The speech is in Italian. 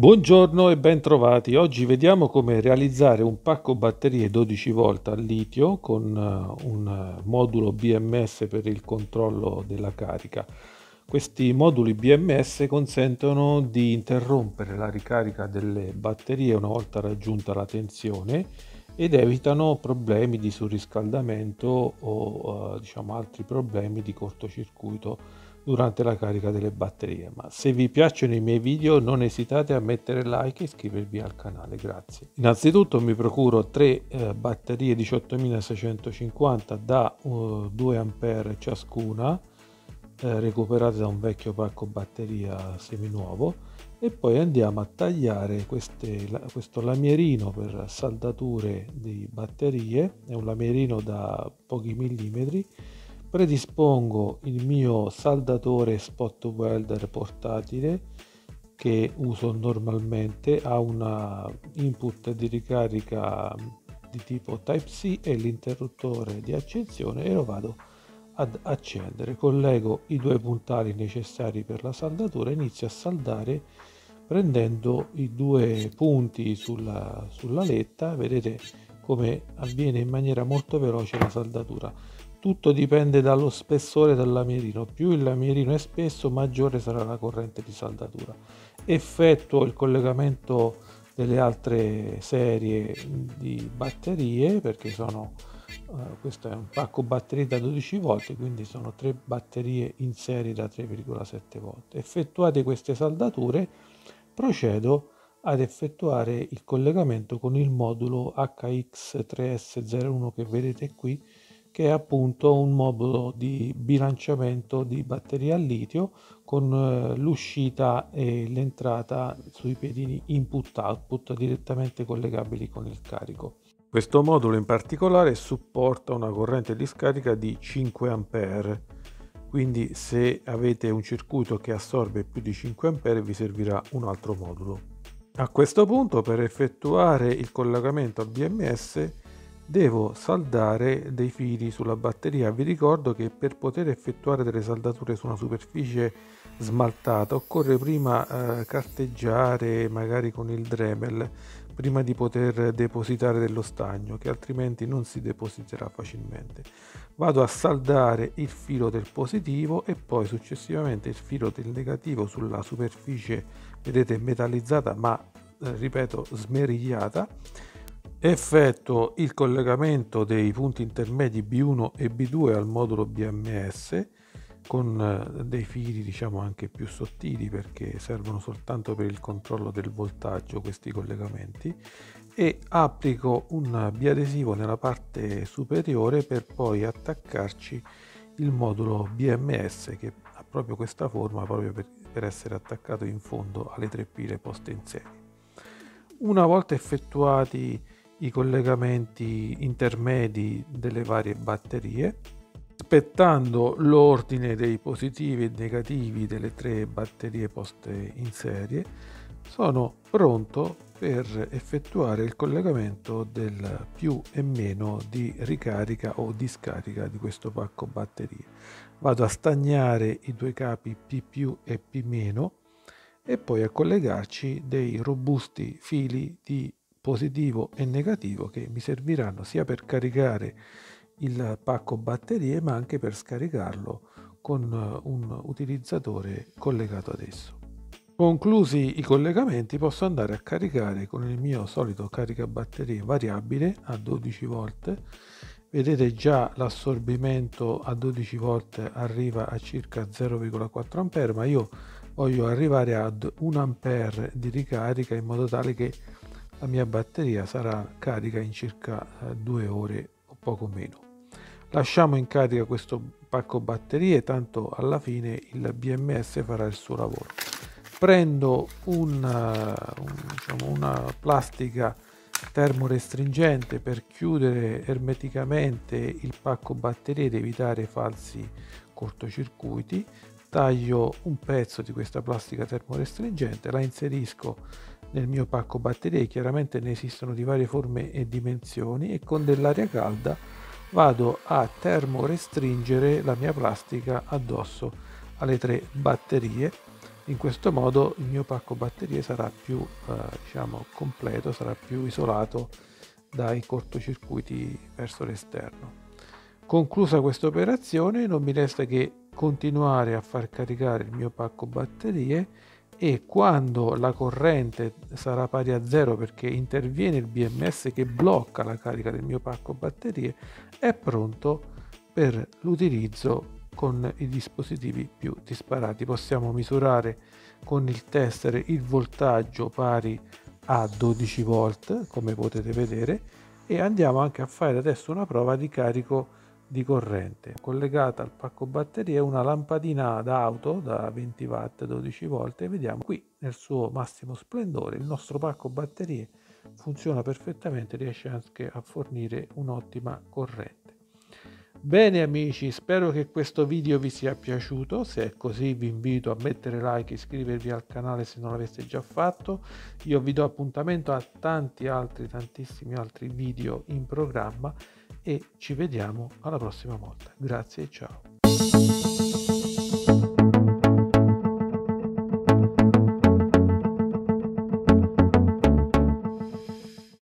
Buongiorno e bentrovati. Oggi vediamo come realizzare un pacco batterie 12 volt al litio con eh, un modulo BMS per il controllo della carica. Questi moduli BMS consentono di interrompere la ricarica delle batterie una volta raggiunta la tensione ed evitano problemi di surriscaldamento o eh, diciamo altri problemi di cortocircuito durante la carica delle batterie. Ma se vi piacciono i miei video non esitate a mettere like e iscrivervi al canale, grazie. Innanzitutto mi procuro tre eh, batterie 18650 da uh, 2 A ciascuna, eh, recuperate da un vecchio pacco batteria seminuovo e poi andiamo a tagliare queste, questo lamierino per saldature di batterie, è un lamierino da pochi millimetri predispongo il mio saldatore spot welder portatile che uso normalmente ha una input di ricarica di tipo type C e l'interruttore di accensione e lo vado ad accendere. Collego i due puntali necessari per la saldatura inizio a saldare prendendo i due punti sulla, sulla letta. Vedete come avviene in maniera molto veloce la saldatura tutto dipende dallo spessore del lamierino, più il lamierino è spesso maggiore sarà la corrente di saldatura. Effettuo il collegamento delle altre serie di batterie perché sono uh, questo è un pacco batterie da 12 volt quindi sono tre batterie in serie da 3,7 volt effettuate queste saldature procedo ad effettuare il collegamento con il modulo HX3S01 che vedete qui che è appunto un modulo di bilanciamento di batteria a litio con eh, l'uscita e l'entrata sui piedini input-output direttamente collegabili con il carico. Questo modulo in particolare supporta una corrente di scarica di 5 A, quindi se avete un circuito che assorbe più di 5 A vi servirà un altro modulo. A questo punto per effettuare il collegamento al BMS devo saldare dei fili sulla batteria. Vi ricordo che per poter effettuare delle saldature su una superficie smaltata occorre prima eh, carteggiare magari con il Dremel prima di poter depositare dello stagno che altrimenti non si depositerà facilmente. Vado a saldare il filo del positivo e poi successivamente il filo del negativo sulla superficie vedete metallizzata ma eh, ripeto smerigliata Effettuo il collegamento dei punti intermedi B1 e B2 al modulo BMS con eh, dei fili diciamo anche più sottili perché servono soltanto per il controllo del voltaggio questi collegamenti e applico un biadesivo nella parte superiore per poi attaccarci il modulo BMS che ha proprio questa forma proprio per, per essere attaccato in fondo alle tre pile poste in serie. Una volta effettuati i collegamenti intermedi delle varie batterie, aspettando l'ordine dei positivi e negativi delle tre batterie poste in serie, sono pronto per effettuare il collegamento del più e meno di ricarica o discarica di questo pacco batterie. Vado a stagnare i due capi P più e P meno e poi a collegarci dei robusti fili di positivo e negativo che mi serviranno sia per caricare il pacco batterie ma anche per scaricarlo con eh, un utilizzatore collegato ad esso. Conclusi i collegamenti posso andare a caricare con il mio solito caricabatterie variabile a 12 volt. Vedete già l'assorbimento a 12 volt arriva a circa 0,4 A ma io voglio arrivare ad 1 A di ricarica in modo tale che la mia batteria sarà carica in circa eh, due ore o poco meno. Lasciamo in carica questo pacco batterie, tanto alla fine il BMS farà il suo lavoro. Prendo una, eh, un, diciamo, una plastica termorestringente per chiudere ermeticamente il pacco batterie ed evitare falsi cortocircuiti taglio un pezzo di questa plastica termorestringente la inserisco nel mio pacco batterie chiaramente ne esistono di varie forme e dimensioni e con dell'aria calda vado a termorestringere la mia plastica addosso alle tre batterie. In questo modo il mio pacco batterie sarà più eh, diciamo completo sarà più isolato dai cortocircuiti verso l'esterno. Conclusa questa operazione non mi resta che continuare a far caricare il mio pacco batterie e quando la corrente sarà pari a zero perché interviene il BMS che blocca la carica del mio pacco batterie è pronto per l'utilizzo con i dispositivi più disparati. Possiamo misurare con il tester il voltaggio pari a 12 volt, come potete vedere, e andiamo anche a fare adesso una prova di carico di corrente. Collegata al pacco batterie una lampadina d'auto da 20 watt 12 volt e vediamo qui nel suo massimo splendore il nostro pacco batterie funziona perfettamente, riesce anche a fornire un'ottima corrente. Bene amici, spero che questo video vi sia piaciuto, se è così vi invito a mettere like e iscrivervi al canale se non l'aveste già fatto. Io vi do appuntamento a tanti altri, tantissimi altri video in programma e ci vediamo alla prossima volta. Grazie e ciao.